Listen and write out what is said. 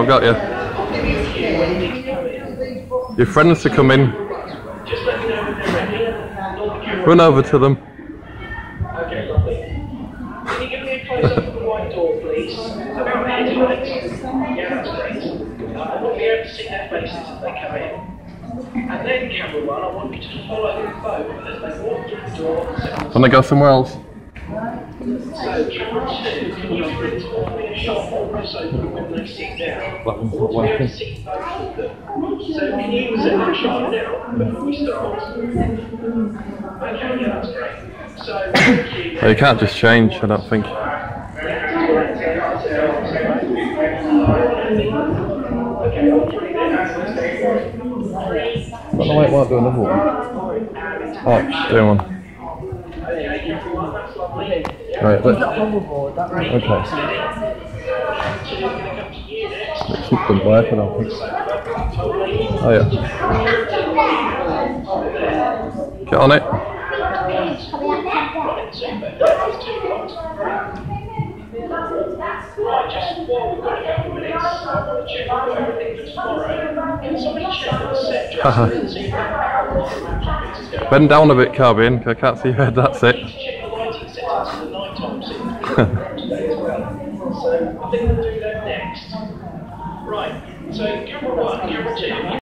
I've got you. Your friends to come in. Just let me know when they're ready. Nod the camera. Run over to them. Okay, lovely. Can you give me a close up of the white door, please? About. Yeah, that's great. I want to be able to see their faces as they come in. And then, camera one, I want you to follow them both as they walk through the door. Wanna go somewhere else? So, camera two, can you print off me a shot also when they sit down? That one's not I want to be able working. to see both of them. So, can you set that shot now before we start? Okay, yeah, that's great. So, thank you. You can't just change, I don't think. But wait, won't do another one. Oh, do one. Right, Okay. Keep them black, I don't. Oh yeah. Get on it. Right, just while we've got a couple of minutes, I want to check out everything for tomorrow. Can somebody check the set Haha. just and see if the power Bend down a bit, Cobian, 'cause I can't see your head, that's it. The lighting the night time scene today as well. So I think we'll do that next. Right, so camera one, camera two,